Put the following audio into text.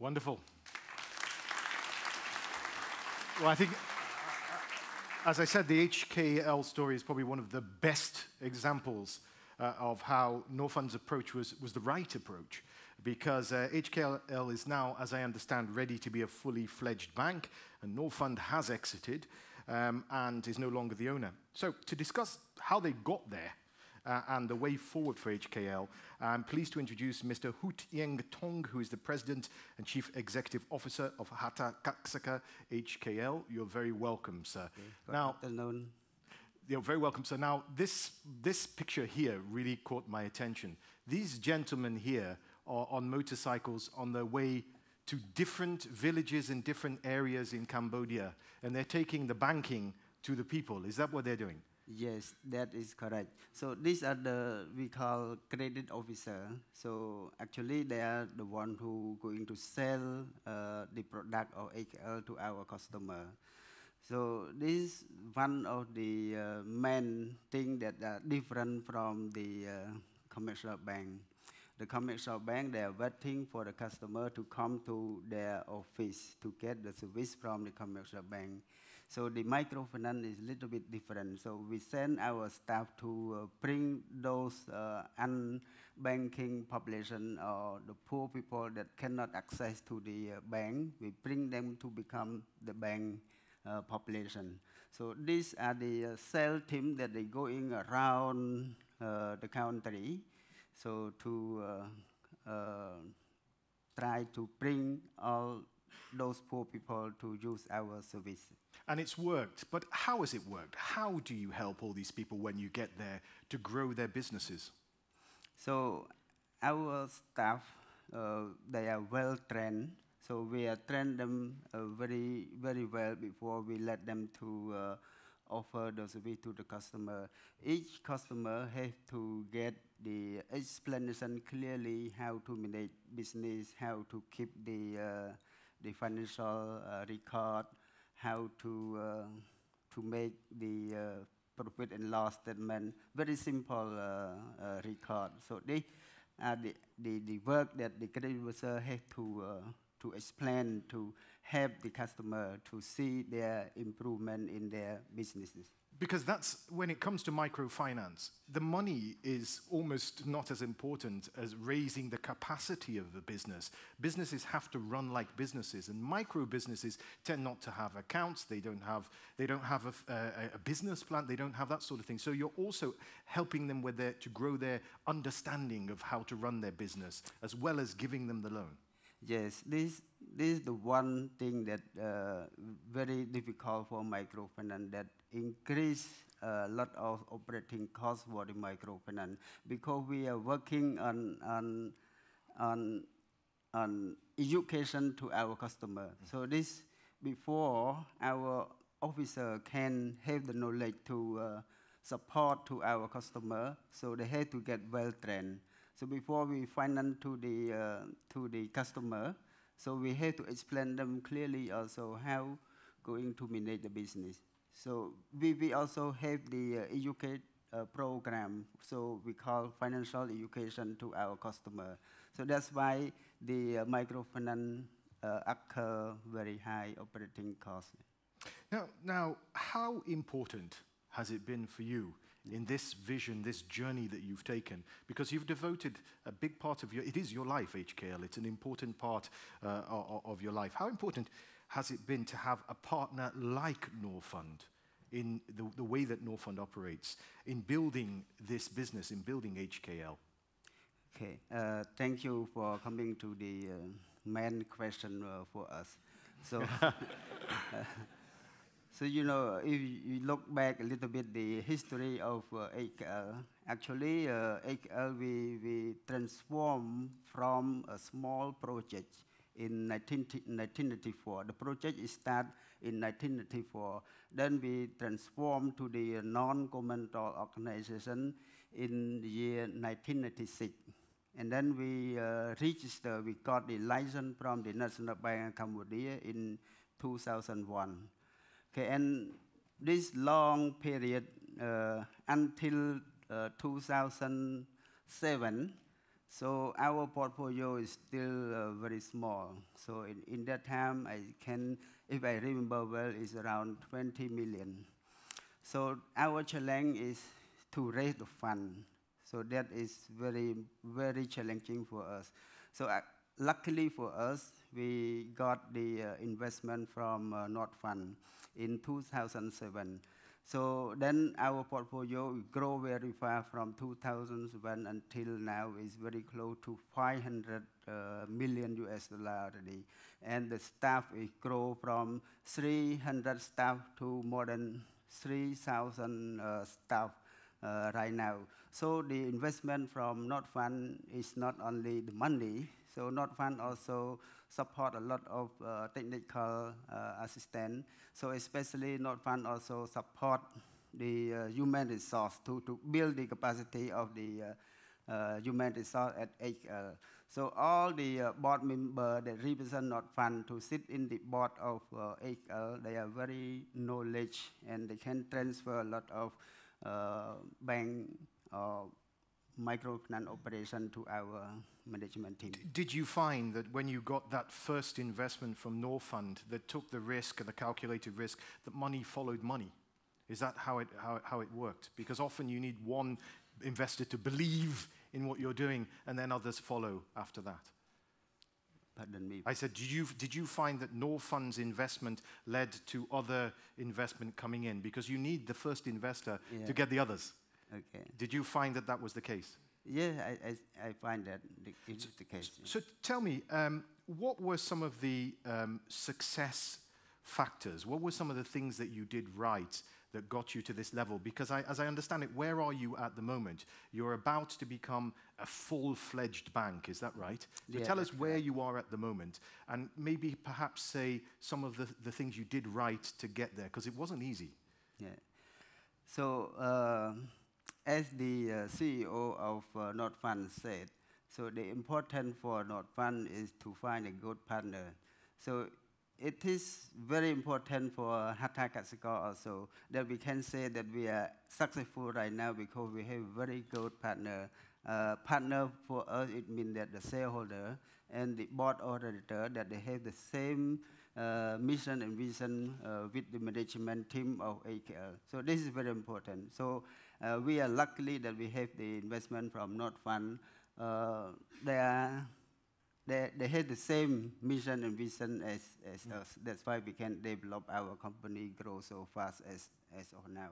Wonderful. Well, I think, as I said, the HKL story is probably one of the best examples uh, of how Norfund's approach was, was the right approach because uh, HKL is now, as I understand, ready to be a fully fledged bank, and Norfund has exited um, and is no longer the owner. So, to discuss how they got there uh, and the way forward for HKL. I'm pleased to introduce Mr. Hout Ieng Tong, who is the President and Chief Executive Officer of Hattha Kaksekar HKL. You're very welcome, sir. Okay. Now. You're very welcome, sir. Now, this, this picture here really caught my attention. These gentlemen here are on motorcycles on their way to different villages in different areas in Cambodia, and they're taking the banking to the people. Is that what they're doing? Yes, that is correct. So these are the we call credit officer. So actually, they are the one who going to sell uh, the product or HL to our customer. So this is one of the uh, main thing that are different from the uh, commercial bank. The commercial bank they are waiting for the customer to come to their office to get the service from the commercial bank. So the microfinance is a little bit different. So we send our staff to uh, bring those uh, unbanking population or the poor people that cannot access to the uh, bank. We bring them to become the bank uh, population. So these are the uh, sales team that they going around uh, the country. So to try to bring all those poor people to use our service. And it's worked, but how has it worked? How do you help all these people when you get there to grow their businesses? So our staff, uh, they are well trained. So we are trained them uh, very, very well before we let them to uh, offer the service to the customer. Each customer has to get the explanation clearly how to manage business, how to keep the uh, the financial uh, record, how to uh, to make the uh, profit and loss statement. Very simple record. So they the, the the work that the credit officer have to to explain to help the customer to see their improvement in their businesses because that's when it comes to microfinance, the money is almost not as important as raising the capacity of the business. Businesses have to run like businesses, and micro businesses tend not to have accounts. They don't have they don't have a, a, a business plan. They don't have that sort of thing. So you're also helping them with their, to grow their understanding of how to run their business, as well as giving them the loan. Yes, this, this is the one thing that uh, very difficult for microfinance that increase a lot of operating costs for the microfinance because we are working on, on, on, on education to our customer. Mm -hmm. So this before our officer can have the knowledge to uh, support to our customer, so they have to get well trained. So before we finance to the, uh, to the customer, so we have to explain them clearly also how going to manage the business. So we, we also have the uh, educate uh, program, so we call financial education to our customer. So that's why the uh, microfinance uh, occur very high operating costs. Now, now, how important has it been for you in this vision, this journey that you've taken? Because you've devoted a big part of your, it is your life, HKL. It's an important part uh, of, your life. How important has it been to have a partner like Norfund in the, the way that Norfund operates in building this business, in building HKL? Okay, uh, thank you for coming to the uh, main question uh, for us. So, uh, So, you know, if you look back a little bit the history of uh, HL, actually uh, HL we, we transformed from a small project in 19, 1994. The project started in 1994. Then we transformed to the non-governmental organization in the year 1996. And then we uh, registered, we got the license from the National Bank of Cambodia in 2001. Okay, and this long period uh, until uh, 2007, So our portfolio is still uh, very small. So in, in that time, I can, if I remember well, is around 20 million. So our challenge is to raise the fund. So that is very, very challenging for us. So uh, luckily for us, we got the uh, investment from uh, Norfund in 2007. So then our portfolio grow very fast from 2007 until now is very close to 500 uh, million US dollar already. And the staff is grow from 300 staff to more than 3,000 uh, staff uh, right now. So the investment from Norfund is not only the money, so Norfund also support a lot of uh, technical uh, assistance. So especially Norfund also support the uh, human resource to, to build the capacity of the uh, uh, human resource at HL. So all the uh, board members that represent Norfund to sit in the board of HL, they are very knowledge and they can transfer a lot of bank or microfinance operation to our management team. Did you find that when you got that first investment from Norfund that took the risk, the calculated risk, that money followed money? Is that how it, how, how it worked? Because often you need one investor to believe in what you're doing and then others follow after that. Pardon me. I said, did you, did you find that Norfund's investment led to other investment coming in? Because you need the first investor Yeah. to get the others. Okay. Did you find that that was the case? Yeah, I, I, I find that the, it is the case. So tell me, um, what were some of the um, success factors? What were some of the things that you did right that got you to this level? Because I, as I understand it, where are you at the moment? You're about to become a full-fledged bank, is that right? So Yeah, tell us where you are at the moment, and maybe perhaps say some of the, the things you did right to get there, because it wasn't easy. Yeah. So, uh, as the uh, CEO of uh, Norfund said, so the important for Norfund is to find a good partner. So it is very important for Hattha Kaksekar also that we can say that we are successful right now because we have very good partner. Uh, partner for us, it means that the shareholder and the board auditor, that they have the same uh, mission and vision uh, with the management team of AKL. So this is very important. So uh, we are lucky that we have the investment from Norfund. Uh, they, are, they, they have the same mission and vision as, as us. That's why we can develop our company grow so fast as, as of now.